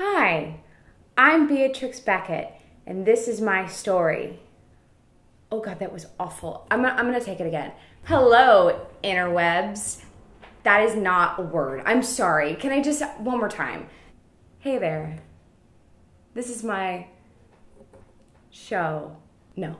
Hi, I'm Beatrix Beckett, and this is my story. Oh god, that was awful. I'm gonna, I'm gonna take it again. Hello, interwebs. That is not a word. I'm sorry. Can I just, one more time? Hey there. This is my show. No,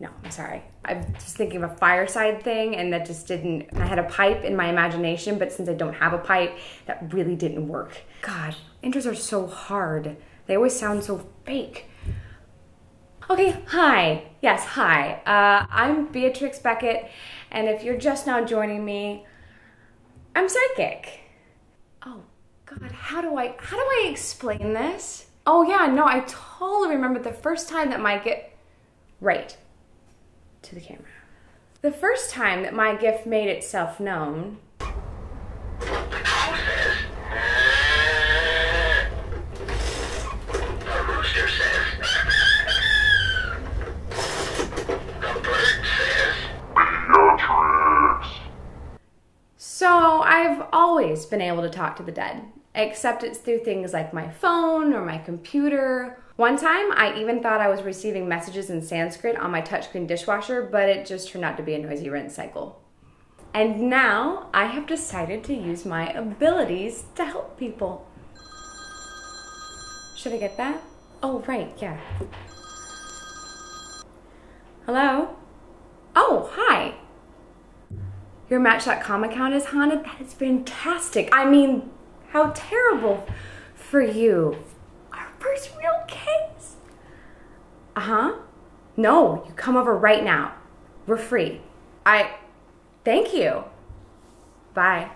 no, I'm sorry. I was just thinking of a fireside thing and that just didn't. I had a pipe in my imagination, but since I don't have a pipe, that really didn't work. God, intros are so hard. They always sound so fake. Okay, hi. Yes, hi. Uh, I'm Beatrix Beckett, and if you're just now joining me, I'm psychic. Oh God, how do I how do I explain this? Oh yeah, no, I totally remember the first time that my gift right to the camera. The first time that my gift made itself known. So I've always been able to talk to the dead, except it's through things like my phone or my computer. One time, I even thought I was receiving messages in Sanskrit on my touchscreen dishwasher, but it just turned out to be a noisy rinse cycle. And now I have decided to use my abilities to help people. Should I get that? Oh, right, yeah. Hello? Oh, hi. Your Match.com account is haunted? That is fantastic. I mean, how terrible for you. Our first real case. Uh huh. No, you come over right now. We're free. I. Thank you. Bye.